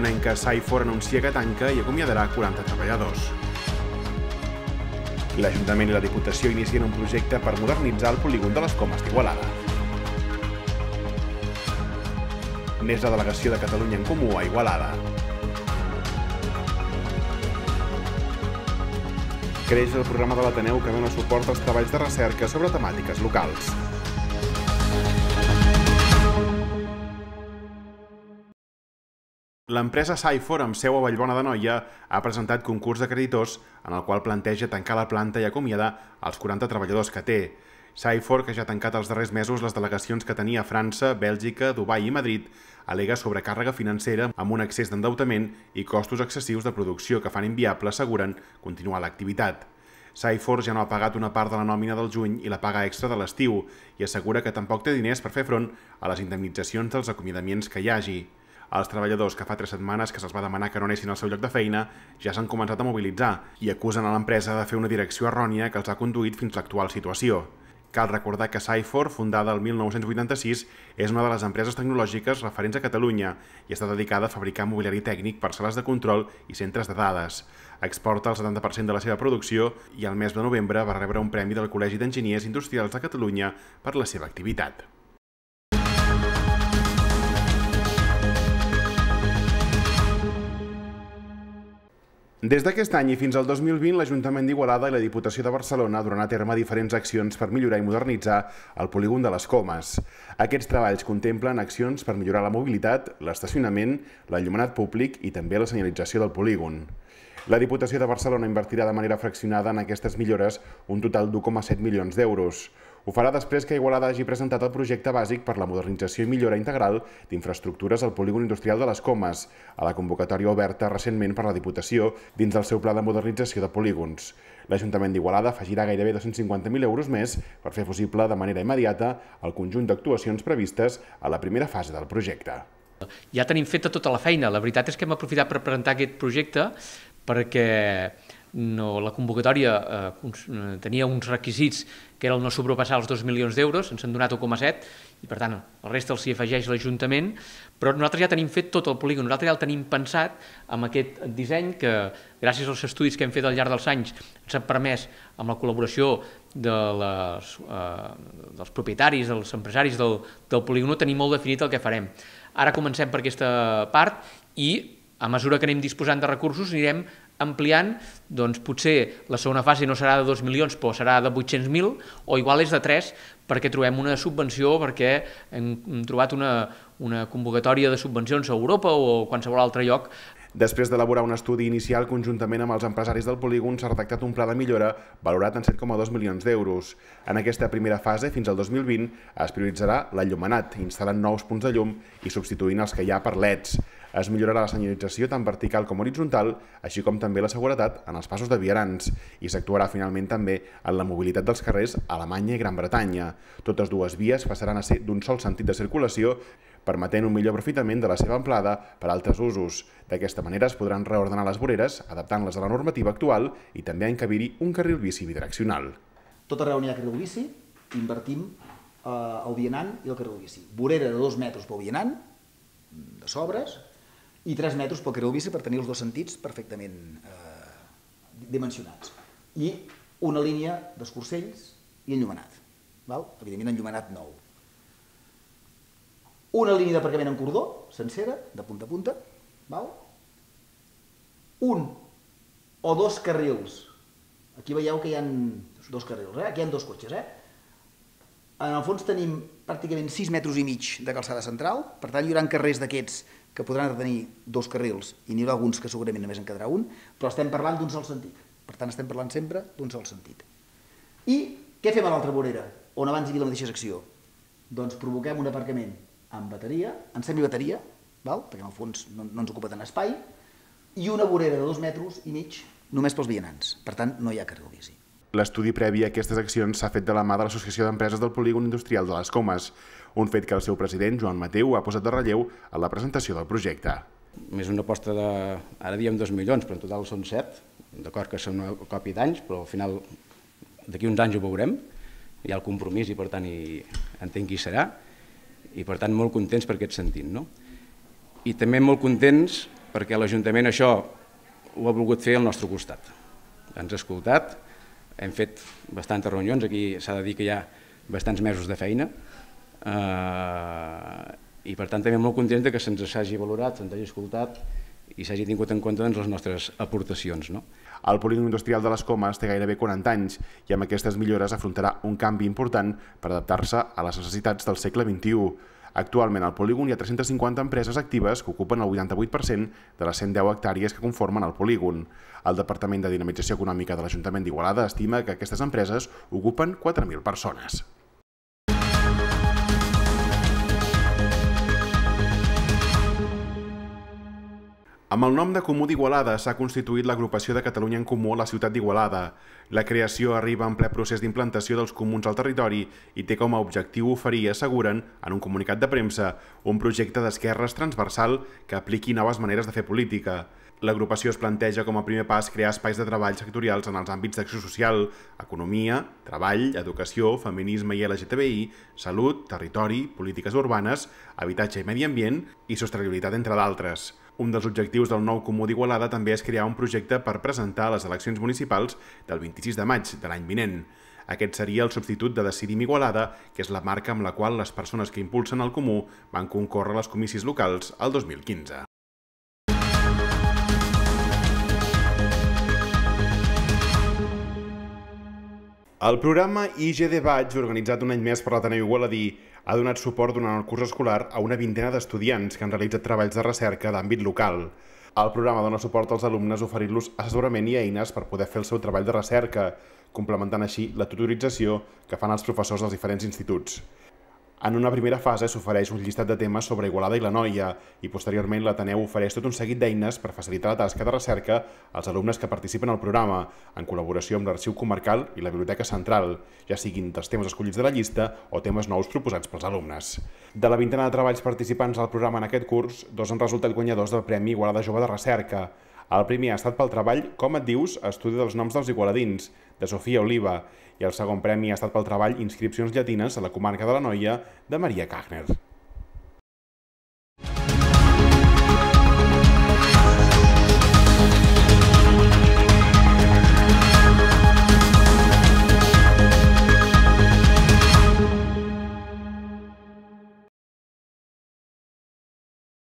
tarragonenca Saifor anuncia que tanca i acomiadarà 40 treballadors. L'Ajuntament i la Diputació inicien un projecte per modernitzar el polígon de les Comes d'Igualada. N'és la delegació de Catalunya en Comú a Igualada. Creix el programa de l'Ateneu que dona suport als treballs de recerca sobre temàtiques locals. L'empresa Saifor, amb seu a Vallbona de Noia, ha presentat concurs de creditors en el qual planteja tancar la planta i acomiadar els 40 treballadors que té. Saifor, que ja ha tancat els darrers mesos les delegacions que tenia a França, Bèlgica, Dubai i Madrid, alega sobrecàrrega financera amb un excés d'endeutament i costos excessius de producció que fan inviable, asseguren, continuar l'activitat. Saifor ja no ha pagat una part de la nòmina del juny i la paga extra de l'estiu i assegura que tampoc té diners per fer front a les indemnitzacions dels acomiadaments que hi hagi. Els treballadors que fa tres setmanes que se'ls va demanar que no anessin al seu lloc de feina ja s'han començat a mobilitzar i acusen a l'empresa de fer una direcció errònia que els ha conduït fins a l'actual situació. Cal recordar que Saifor, fundada el 1986, és una de les empreses tecnològiques referents a Catalunya i està dedicada a fabricar mobiliari tècnic per sales de control i centres de dades. Exporta el 70% de la seva producció i al mes de novembre va rebre un premi del Col·legi d'Enginyers Industrials de Catalunya per la seva activitat. Des d'aquest any i fins al 2020, l'Ajuntament d'Igualada i la Diputació de Barcelona duran a terme diferents accions per millorar i modernitzar el polígon de les Comes. Aquests treballs contemplen accions per millorar la mobilitat, l'estacionament, l'enllumenat públic i també la senyalització del polígon. La Diputació de Barcelona invertirà de manera fraccionada en aquestes millores un total d'1,7 milions d'euros. Ho farà després que Igualada hagi presentat el projecte bàsic per la modernització i millora integral d'infraestructures al polígon industrial de les Comes, a la convocatòria oberta recentment per la Diputació dins del seu pla de modernització de polígons. L'Ajuntament d'Igualada afegirà gairebé 250.000 euros més per fer possible de manera immediata el conjunt d'actuacions previstes a la primera fase del projecte. Ja tenim feta tota la feina. La veritat és que hem aprofitat per presentar aquest projecte perquè no, la convocatòria eh, tenia uns requisits que era el no sobrepassar els 2 milions d'euros, ens han donat 1,7 i per tant el resta el s'hi afegeix l'Ajuntament, però nosaltres ja tenim fet tot el polígon, nosaltres ja el tenim pensat amb aquest disseny que gràcies als estudis que hem fet al llarg dels anys ens ha permès amb la col·laboració de les, eh, dels propietaris, dels empresaris del, del polígon, tenir molt definit el que farem. Ara comencem per aquesta part i a mesura que anem disposant de recursos anirem ampliant, doncs potser la segona fase no serà de 2 milions, però serà de 800.000, o igual és de 3, perquè trobem una subvenció, perquè hem trobat una, una convocatòria de subvencions a Europa o a qualsevol altre lloc. Després d'elaborar un estudi inicial conjuntament amb els empresaris del polígon, s'ha redactat un pla de millora valorat en 7,2 milions d'euros. En aquesta primera fase, fins al 2020, es prioritzarà l'enllumenat, instal·lant nous punts de llum i substituint els que hi ha per LEDs. Es millorarà la senyalització tant vertical com horitzontal, així com també la seguretat en els passos de viarans, i s'actuarà finalment també en la mobilitat dels carrers Alemanya i Gran Bretanya. Totes dues vies passaran a ser d'un sol sentit de circulació, permetent un millor aprofitament de la seva amplada per a altres usos. D'aquesta manera es podran reordenar les voreres, adaptant-les a la normativa actual i també a encabir-hi un carril bici bidireccional. Tot arreu n'hi ha carril bici, invertim eh, el vianant i el carril bici. Vorera de dos metres pel vianant, de sobres, i 3 metres pel carril bici per tenir els dos sentits perfectament eh, dimensionats. I una línia d'escorcells i enllumenat. Val? Evidentment, enllumenat nou. Una línia d'aparcament en cordó, sencera, de punta a punta. Val? Un o dos carrils. Aquí veieu que hi ha dos carrils, eh? aquí hi ha dos cotxes. Eh? En el fons tenim pràcticament 6 metres i mig de calçada central, per tant hi haurà carrers d'aquests que podran tenir dos carrils i n'hi haurà alguns que segurament només en quedarà un, però estem parlant d'un sol sentit. Per tant, estem parlant sempre d'un sol sentit. I què fem a l'altra vorera, on abans hi havia la mateixa secció? Doncs provoquem un aparcament amb bateria, en semibateria, val? perquè en el fons no, no ens ocupa tant espai, i una vorera de dos metres i mig només pels vianants. Per tant, no hi ha carril bici. L'estudi previ a aquestes accions s'ha fet de la mà de l'Associació d'Empreses del Polígon Industrial de les Comes, un fet que el seu president, Joan Mateu, ha posat de relleu a la presentació del projecte. Més una aposta de, ara diem 2 milions, però en total són 7, d'acord que són una còpia d'anys, però al final d'aquí uns anys ho veurem, hi ha el compromís i per tant hi, entenc qui serà, i per tant molt contents per aquest sentit. No? I també molt contents perquè l'Ajuntament això ho ha volgut fer al nostre costat. Ens ha escoltat, hem fet bastantes reunions, aquí s'ha de dir que hi ha bastants mesos de feina, eh, i per tant també molt content que se'ns hagi valorat, se'ns hagi escoltat i s'hagi tingut en compte doncs, les nostres aportacions. No? El polígon industrial de les Comes té gairebé 40 anys i amb aquestes millores afrontarà un canvi important per adaptar-se a les necessitats del segle XXI. Actualment al polígon hi ha 350 empreses actives que ocupen el 88% de les 110 hectàrees que conformen el polígon. El Departament de Dinamització Econòmica de l'Ajuntament d'Igualada estima que aquestes empreses ocupen 4.000 persones. Amb el nom de Comú d'Igualada s'ha constituït l'agrupació de Catalunya en Comú a la ciutat d'Igualada. La creació arriba en ple procés d'implantació dels comuns al territori i té com a objectiu oferir, asseguren, en un comunicat de premsa, un projecte d'esquerres transversal que apliqui noves maneres de fer política. L'agrupació es planteja com a primer pas crear espais de treball sectorials en els àmbits d'acció social, economia, treball, educació, feminisme i LGTBI, salut, territori, polítiques urbanes, habitatge i medi ambient i sostenibilitat, entre d'altres. Un dels objectius del nou Comú d'Igualada també és crear un projecte per presentar a les eleccions municipals del 26 de maig de l'any vinent. Aquest seria el substitut de Decidim Igualada, que és la marca amb la qual les persones que impulsen el Comú van concórrer a les comissis locals el 2015. El programa IG Debats, organitzat un any més per l'Ateneu Igualadí, ha donat suport durant el curs escolar a una vintena d'estudiants que han realitzat treballs de recerca d'àmbit local. El programa dona suport als alumnes oferint-los assessorament i eines per poder fer el seu treball de recerca, complementant així la tutorització que fan els professors dels diferents instituts. En una primera fase s'ofereix un llistat de temes sobre Igualada i la Noia i posteriorment l'Ateneu ofereix tot un seguit d'eines per facilitar la tasca de recerca als alumnes que participen al programa, en col·laboració amb l'Arxiu Comarcal i la Biblioteca Central, ja siguin dels temes escollits de la llista o temes nous proposats pels alumnes. De la vintena de treballs participants al programa en aquest curs, dos han resultat guanyadors del Premi Igualada Jove de Recerca. El primer ha estat pel treball Com et dius? Estudi dels noms dels igualadins, de Sofia Oliva, i el segon premi ha estat pel treball Inscripcions llatines a la comarca de la Noia de Maria Kagner.